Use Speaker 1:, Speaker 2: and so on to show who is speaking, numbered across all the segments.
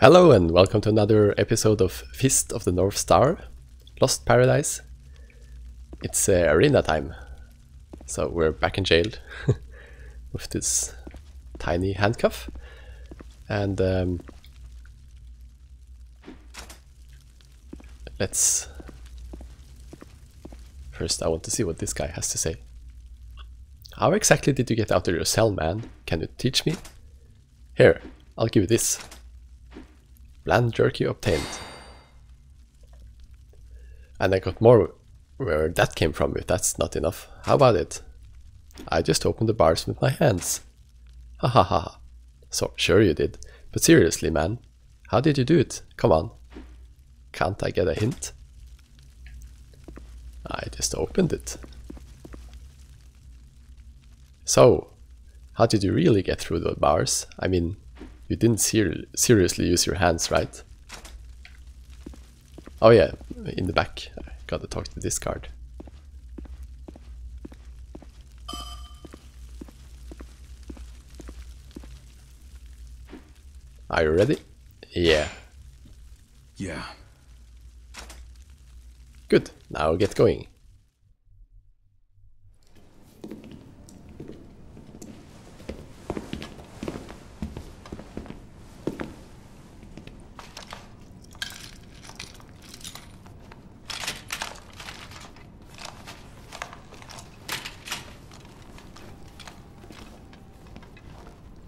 Speaker 1: Hello and welcome to another episode of Fist of the North Star, Lost Paradise. It's uh, arena time, so we're back in jail with this tiny handcuff. And um, let's... First I want to see what this guy has to say. How exactly did you get out of your cell, man? Can you teach me? Here, I'll give you this. Bland jerky obtained. And I got more where that came from if that's not enough. How about it? I just opened the bars with my hands. Ha ha ha. So, sure you did. But seriously, man. How did you do it? Come on. Can't I get a hint? I just opened it. So, how did you really get through the bars? I mean, you didn't ser seriously use your hands, right? Oh yeah, in the back. I gotta talk to this card. Are you ready? Yeah.
Speaker 2: Yeah.
Speaker 1: Good. Now get going.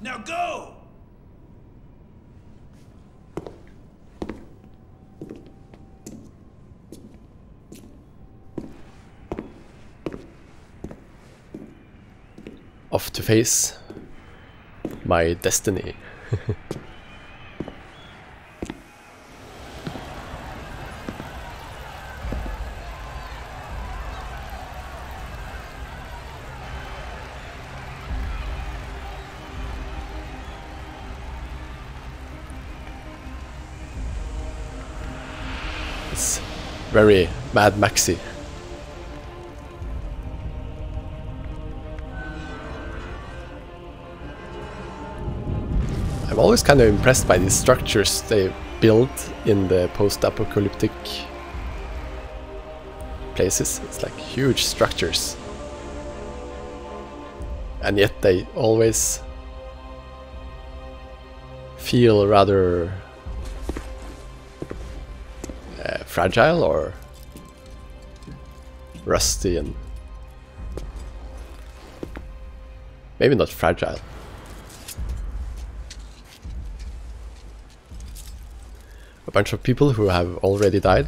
Speaker 2: Now go!
Speaker 1: Off to face my destiny. it's very Mad Maxi. Always kind of impressed by these structures they build in the post-apocalyptic places. It's like huge structures. And yet they always feel rather uh, fragile or rusty and maybe not fragile. A bunch of people who have already died.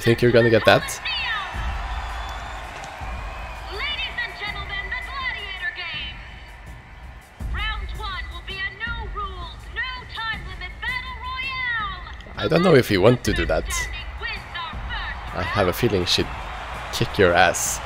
Speaker 1: Think you're gonna get that?
Speaker 3: Ladies and gentlemen, the Gladiator Games! Round one will be a no rules, no time limit battle royale!
Speaker 1: I don't know if you want to do that.
Speaker 3: Standing wins our first
Speaker 1: I have a feeling she'd kick your ass.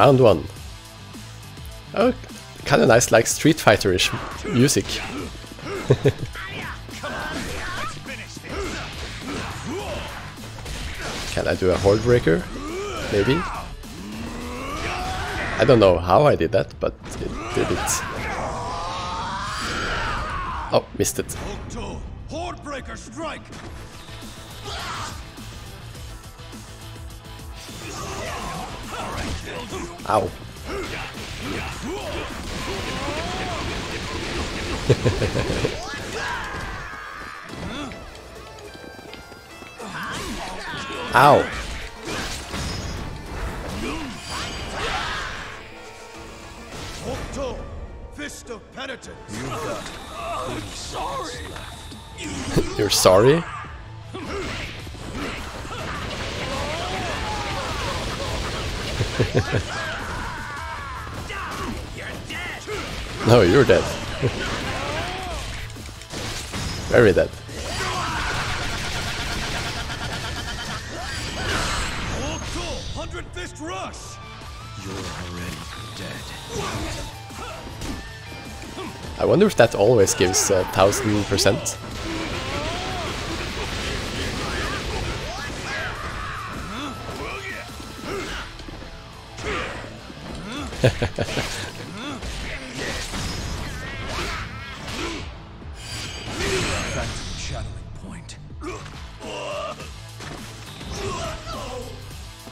Speaker 3: Round one.
Speaker 1: Oh, kind of nice, like Street Fighter-ish music. Can I do a Horde Breaker? Maybe? I don't know how I did that, but it did it. Oh, missed it.
Speaker 2: Hordebreaker strike!
Speaker 1: Ow. Ow!
Speaker 2: Octo, fist of penitence.
Speaker 1: You're sorry? no, you're dead. Very dead.
Speaker 2: Hundred fist rush.
Speaker 1: I wonder if that always gives a thousand percent.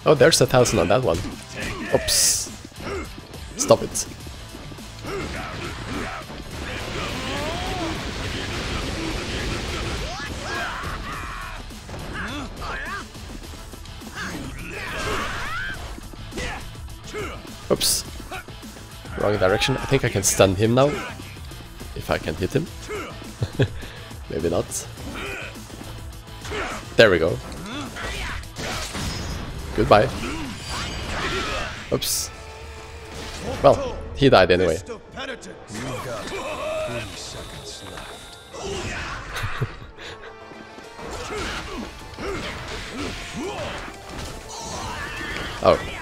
Speaker 1: Oh, there's a thousand on that one. Oops. Stop it. Oops. Wrong direction. I think I can stun him now. If I can hit him. Maybe not. There we go. Goodbye. Oops. Well, he died anyway.
Speaker 2: Fist of penitence. You've got 30 seconds left.
Speaker 1: Oh.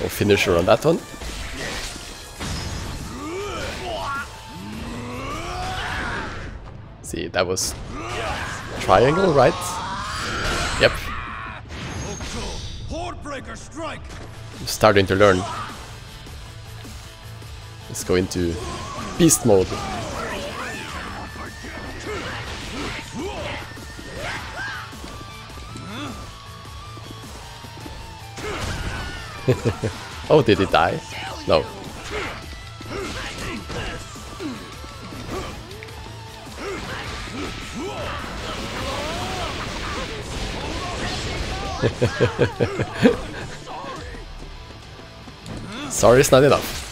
Speaker 1: No finisher on that one. See, that was triangle, right? Yep. I'm starting to learn. Let's go into beast mode. oh, did he die? No. Sorry, it's not enough.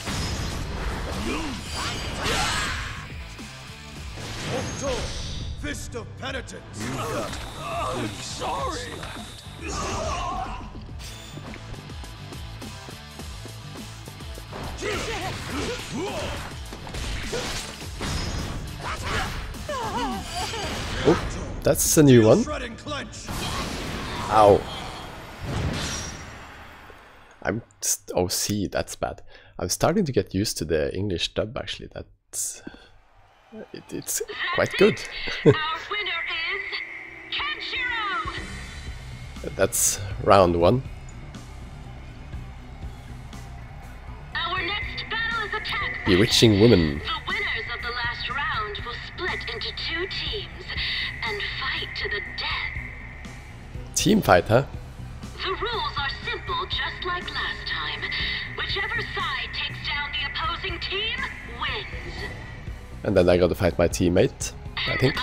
Speaker 2: Fist of penitence. You've got 30
Speaker 1: that's a new one. Ow. I'm st- oh see that's bad. I'm starting to get used to the English dub actually. That's it, it's quite good.
Speaker 3: Our winner is Kenshiro.
Speaker 1: that's round one.
Speaker 3: Our next battle is attack.
Speaker 1: Bewitching woman. Team fight, huh?
Speaker 3: The rules are simple, just like last time. Whichever side takes down the opposing team wins.
Speaker 1: And then I gotta fight my teammate. I think.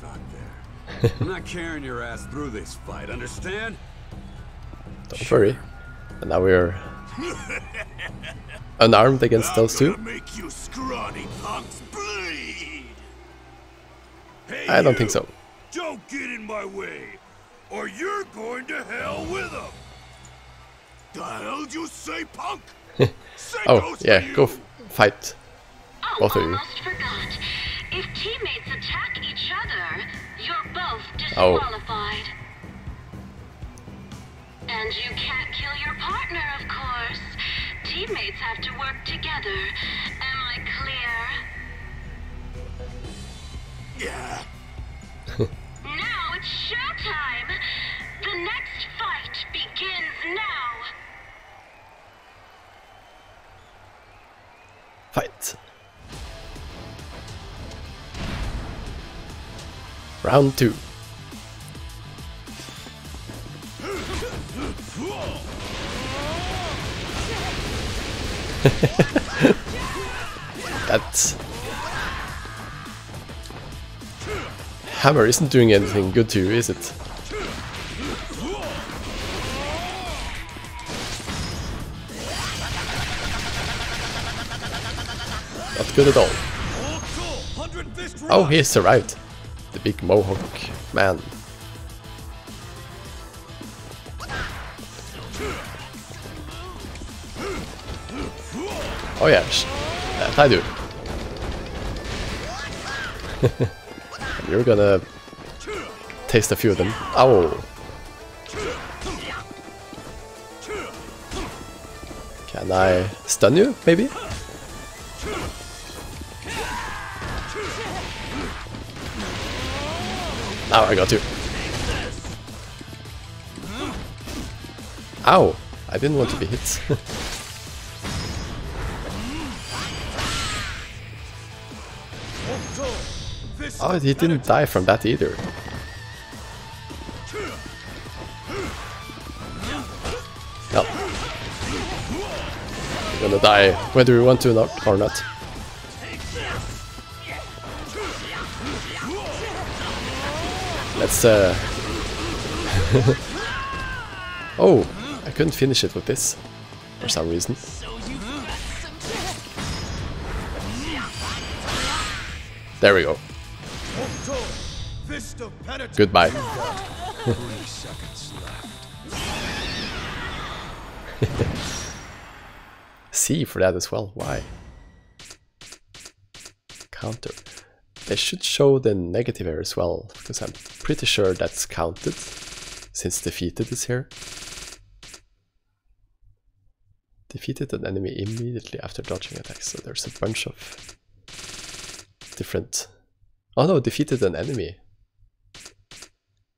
Speaker 4: Saving your life out there. I'm not carrying your ass through this fight, understand?
Speaker 1: Don't worry. And now we're unarmed against those two.
Speaker 2: Make you scrawny punks bleed. Hey,
Speaker 1: I don't
Speaker 2: you,
Speaker 1: think so.
Speaker 2: Don't get in my way, or you're going to hell with them. The hell'd you say, punk? Say
Speaker 1: Oh yeah, go fight.
Speaker 3: Oh,
Speaker 1: Both of you.
Speaker 3: Almost forgot. If teammates attack each other, you're both
Speaker 1: Oh.
Speaker 3: disqualified. And you can't kill your partner, of course. Teammates have to work together. Am I clear?
Speaker 2: Yeah.
Speaker 3: Now it's showtime! The next fight begins now!
Speaker 1: Fight. Round two. That's hammer isn't doing anything good to you, is it? Not good at all. Oh, he survived. Big mohawk man. Oh yeah, sh- that I do. You're gonna taste a few of them. Ow! Can I stun you, maybe? Now I got you. Ow! I didn't want to be hit. oh, he didn't die from that either. No. You're gonna die whether you want to or not. Uh Oh, I couldn't finish it with this for some reason. There we go. Goodbye. C for that as well. Why? Counter. They should show the negative here as well, because I'm pretty sure that's counted, since defeated is here. Defeated an enemy immediately after dodging attacks, so there's a bunch of different... Oh no, defeated an enemy.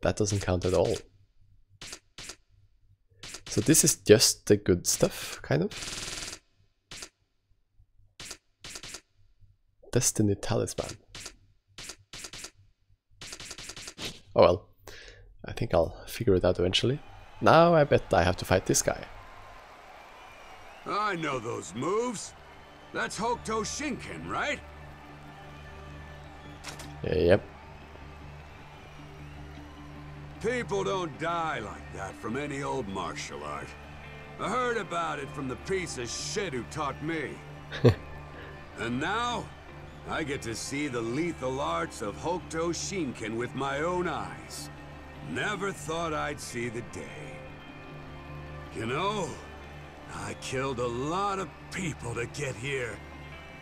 Speaker 1: That doesn't count at all. So this is just the good stuff, kind of. Destiny Talisman. Oh well, I think I'll figure it out eventually. Now I bet I have to fight this guy.
Speaker 4: I know those moves. That's Hokuto Shinken, right?
Speaker 1: Yep.
Speaker 4: People don't die like that from any old martial art. I heard about it from the piece of shit who taught me. and now, I get to see the lethal arts of Hokuto Shinken with my own eyes. Never thought I'd see the day. You know, I killed a lot of people to get here.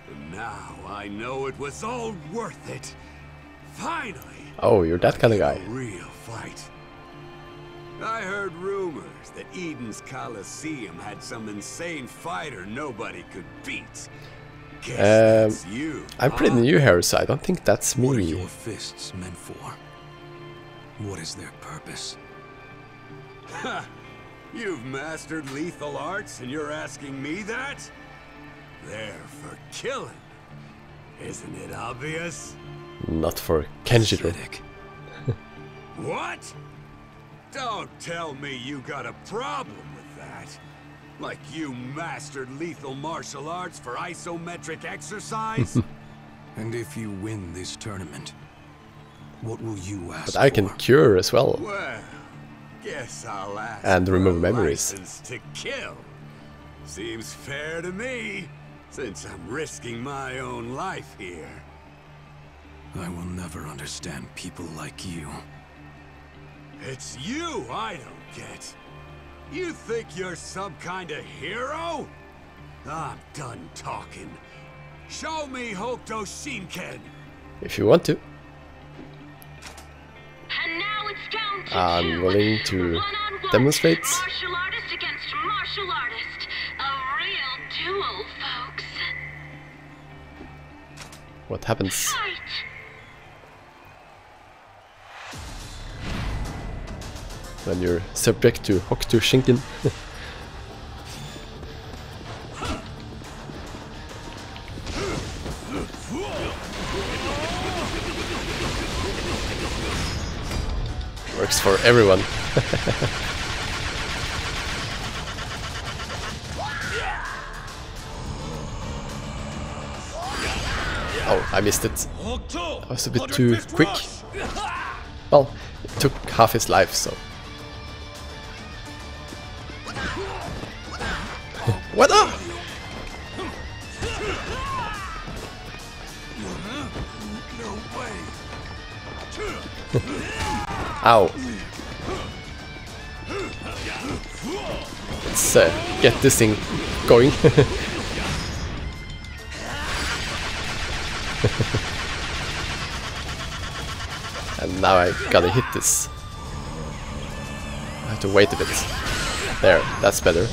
Speaker 4: And now I know it was all worth it. Finally!
Speaker 1: Oh, you're that kind of guy.
Speaker 4: A real fight. I heard rumors that Eden's Coliseum had some insane fighter nobody could beat.
Speaker 1: Um,
Speaker 4: you.
Speaker 1: I'm pretty new here, so I don't think that's me.
Speaker 5: What are your fists meant for? What is their purpose?
Speaker 4: Ha! You've mastered lethal arts and you're asking me that? They're for killing. Isn't it obvious?
Speaker 1: Not for
Speaker 5: Kenshiro.
Speaker 4: What? Don't tell me you got a problem with that. Like you mastered lethal martial arts for isometric exercise?
Speaker 5: And if you win this tournament, what will you ask
Speaker 1: But I can
Speaker 5: for?
Speaker 1: cure as well.
Speaker 4: well, guess I'll ask
Speaker 1: And
Speaker 4: for
Speaker 1: remove memories.
Speaker 4: license to kill. Seems fair to me, since I'm risking my own life here.
Speaker 5: I will never understand people like you.
Speaker 4: It's you I don't get. You think you're some kind of hero? I'm done talking. Show me Hokuto Shinken!
Speaker 1: If you want to.
Speaker 3: And now it's down to
Speaker 1: I'm
Speaker 3: two.
Speaker 1: willing to
Speaker 3: One-on-one.
Speaker 1: demonstrate.
Speaker 3: Martial artist against martial artist. A real duel, folks.
Speaker 1: What happens?
Speaker 3: Fight!
Speaker 1: When you're subject to Hokuto Shinken. Works for everyone. oh, I missed it. I was a bit too quick. Well, it took half his life, so. Let's uh, get this thing going. and now I gotta hit this. I have to wait a bit. There, that's better.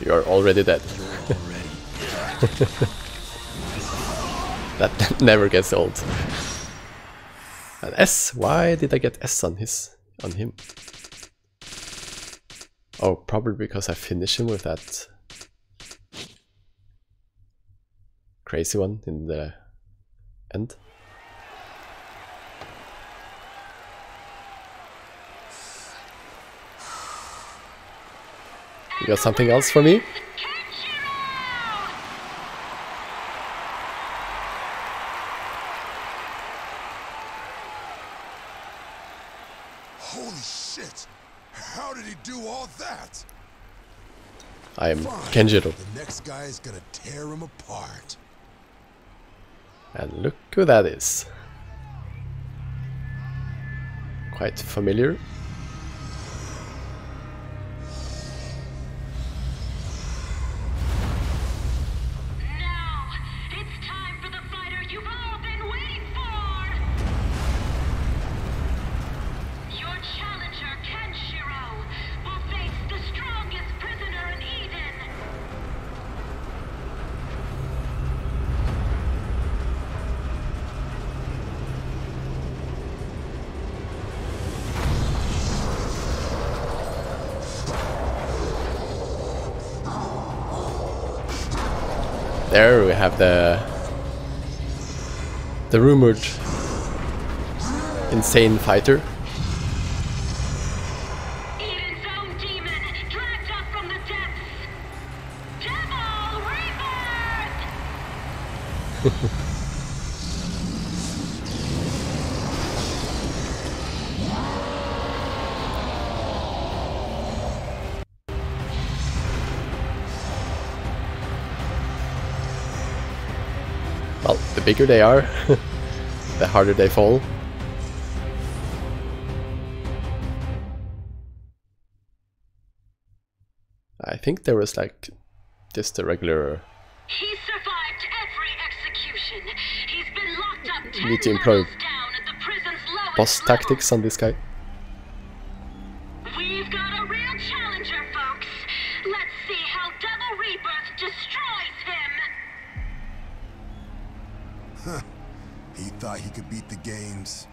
Speaker 1: You are already dead. that never gets old. And S, why did I get S on his on him? Oh, probably because I finished him with that crazy one in the end. You got something else for me?
Speaker 2: Holy shit! How did he do all that?
Speaker 1: I am
Speaker 2: Fine.
Speaker 1: Kenshiro.
Speaker 2: The next guy is gonna tear him apart.
Speaker 1: And look who that is. Quite familiar. Have the the rumored insane fighter.
Speaker 3: Eden's own demon, the depths! Devil Rebirth!
Speaker 1: Well, the bigger they are, the harder they fall. I think there was like just a regular
Speaker 3: He survived every execution. He's been locked up
Speaker 1: Need to employ
Speaker 3: down at the prison's lowest
Speaker 1: boss tactics on this guy.
Speaker 2: He thought he could beat the games.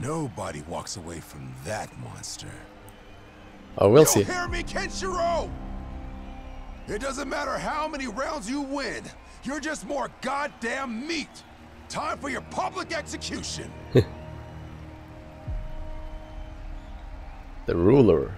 Speaker 2: Nobody walks away from that monster.
Speaker 1: Oh, we'll
Speaker 2: you
Speaker 1: see.
Speaker 2: hear me, Kenshiro? It doesn't matter how many rounds you win. You're just more goddamn meat. Time for your public execution.
Speaker 1: The ruler.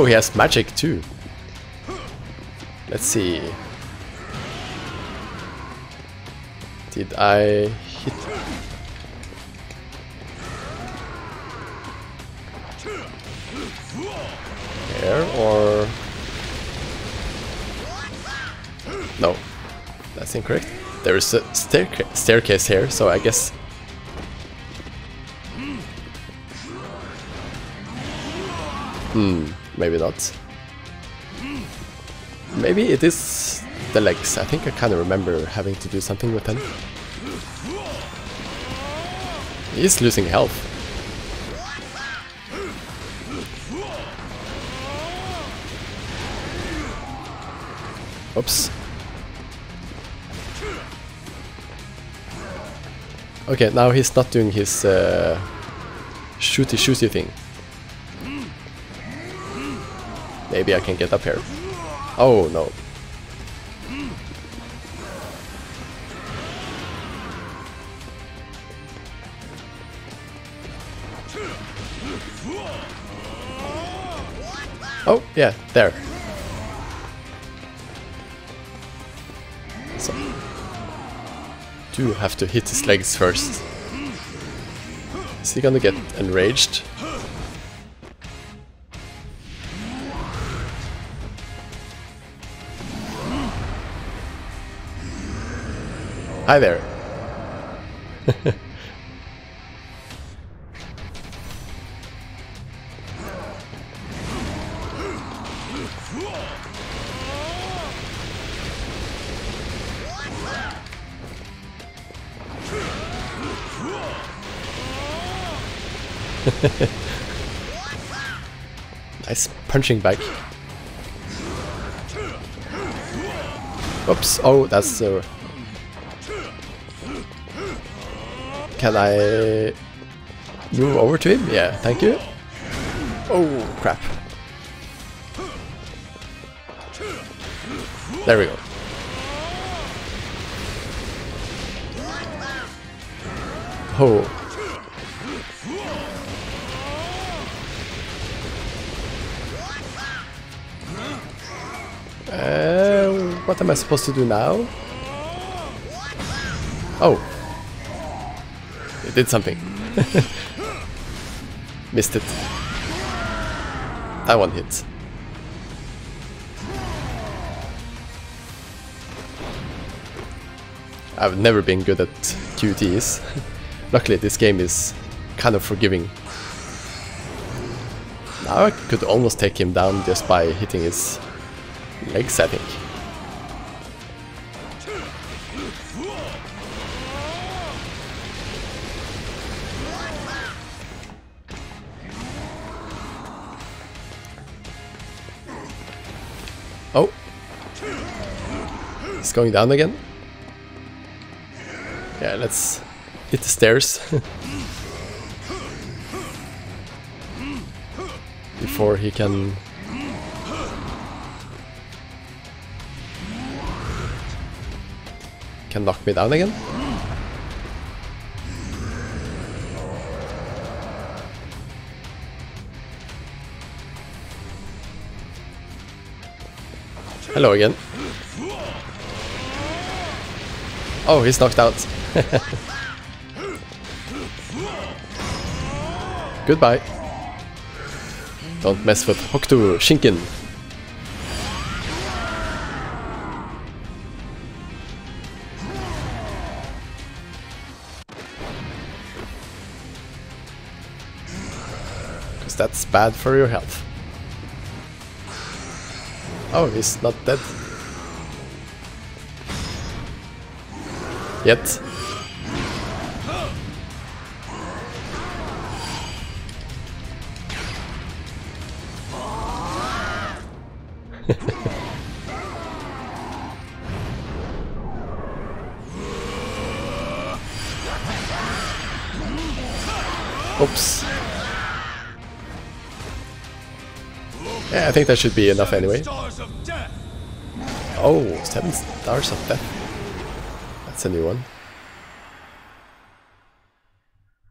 Speaker 1: Oh, he has magic too. Let's see. Did I hit? Here or no? That's incorrect. There is a stairca staircase here, so I guess hmm. Maybe not. Maybe it is the legs. I think I kind of remember having to do something with them. He's losing health. Oops. Okay, now he's not doing his uh, shooty shooty thing. Maybe I can get up here. Oh no. Oh, yeah, there. So, do have to hit his legs first. Is he gonna get enraged? Hi there. nice punching back. Oops, oh, that's uh, Can I move over to him? Yeah, thank you. Oh, crap. There we go. Oh. Uh, what am I supposed to do now? Oh. It did something. Missed it. That one hit. I've never been good at QTs. Luckily this game is kind of forgiving. Now I could almost take him down just by hitting his legs, I think. Going down again. Yeah, let's hit the stairs. Before he can... Can knock me down again? Hello again. Oh, he's knocked out. Goodbye. Don't mess with Hokuto Shinken. Because that's bad for your health. Oh, he's not dead. Yet. Oops. Yeah, I think that should be enough anyway. Oh, seven stars of death. That's a new one.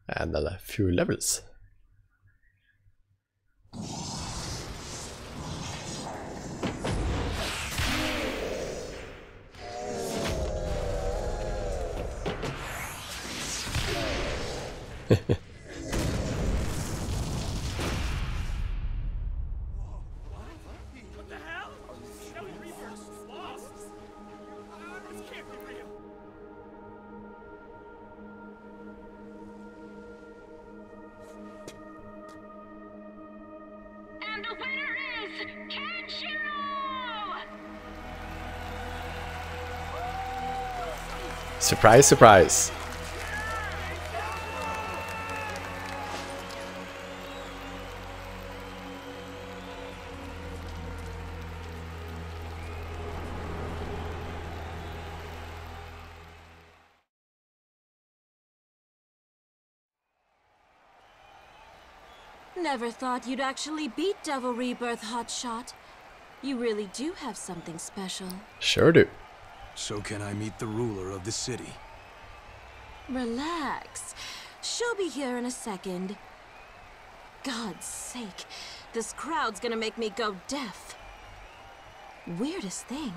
Speaker 1: And a few levels. Surprise, surprise.
Speaker 6: Never thought you'd actually beat Devil Rebirth Hotshot. You really do have something special.
Speaker 1: Sure do.
Speaker 5: So can I meet the ruler of the city?
Speaker 6: Relax. She'll be here in a second. God's sake, this crowd's gonna make me go deaf. Weirdest thing.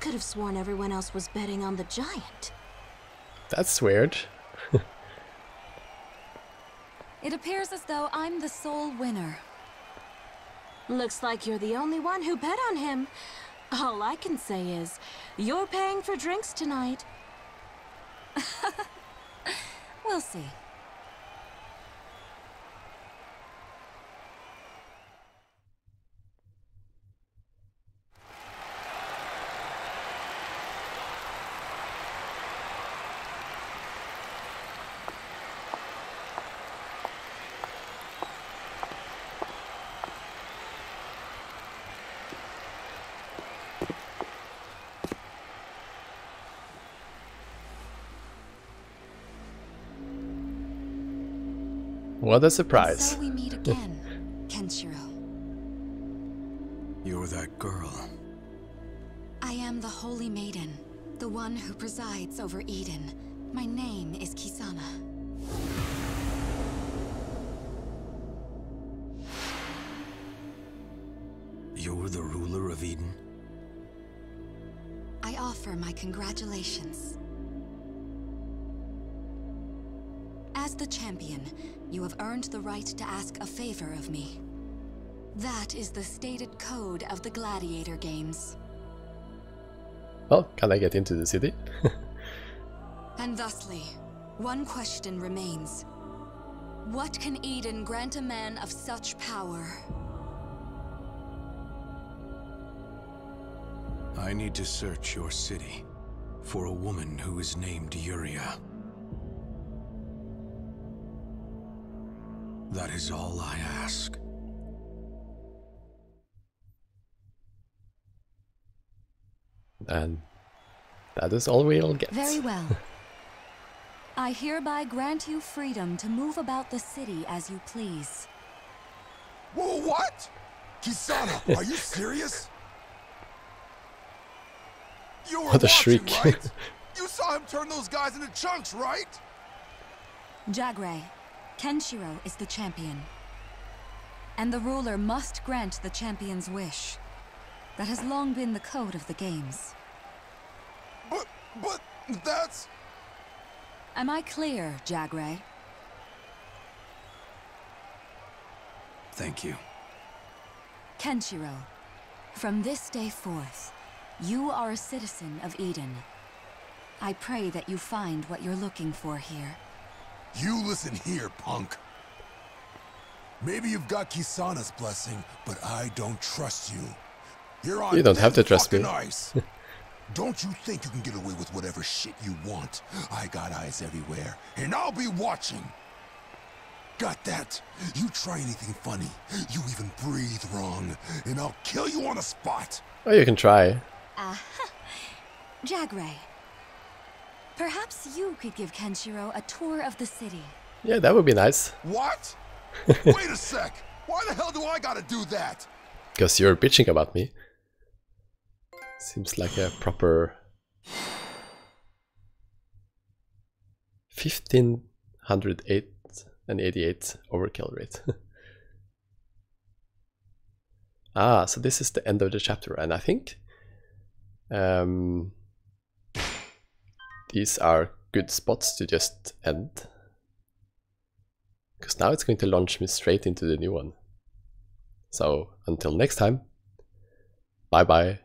Speaker 6: Could have sworn everyone else was betting on the giant.
Speaker 1: That's weird.
Speaker 7: It appears as though I'm the sole winner.
Speaker 6: Looks like you're the only one who bet on him. All I can say is, you're paying for drinks tonight.
Speaker 7: We'll see.
Speaker 1: What a surprise.
Speaker 7: so we meet again, Kenshiro.
Speaker 5: You're that girl.
Speaker 7: I am the Holy Maiden, the one who presides over Eden. My name is Kisana.
Speaker 5: You're the ruler of Eden?
Speaker 7: I offer my congratulations. As the champion, you have earned the right to ask a favor of me. That is the stated code of the Gladiator Games.
Speaker 1: Well, can I get into the city?
Speaker 7: And thusly, one question remains. What can Eden grant a man of such power?
Speaker 5: I need to search your city for a woman who is named Yuria. That is all I ask.
Speaker 1: and that is all we'll get.
Speaker 7: Very well. I hereby grant you freedom to move about the city as you please.
Speaker 2: Whoa, what? Kisana, are you serious? You were
Speaker 1: What a
Speaker 2: watching,
Speaker 1: shriek.
Speaker 2: right? You saw him turn those guys into chunks, right?
Speaker 7: Jagre, Kenshiro is the champion. And the ruler must grant the champion's wish. That has long been the code of the games.
Speaker 2: But, but, that's...
Speaker 7: Am I clear, Jagre?
Speaker 5: Thank you.
Speaker 7: Kenshiro, from this day forth, you are a citizen of Eden. I pray that you find what you're looking for here.
Speaker 2: You listen here, punk. Maybe you've got Kisana's blessing, but I don't trust you. You're on
Speaker 1: You don't have to trust me.
Speaker 2: fucking ice. don't you think you can get away with whatever shit you want? I got eyes everywhere, and I'll be watching. Got that? You try anything funny, you even breathe wrong, and I'll kill you on the spot.
Speaker 1: Oh, you can try. Uh-huh.
Speaker 7: Jagre, perhaps you could give Kenshiro a tour of the city.
Speaker 1: Yeah, that would be nice.
Speaker 2: What? Wait a sec. Why the hell do I gotta do that?
Speaker 1: Because you're bitching about me. Seems like a proper... 1508 and 88 overkill rate. ah, so this is the end of the chapter, and I think um, these are good spots to just end. Because now it's going to launch me straight into the new one. So until next time, bye bye.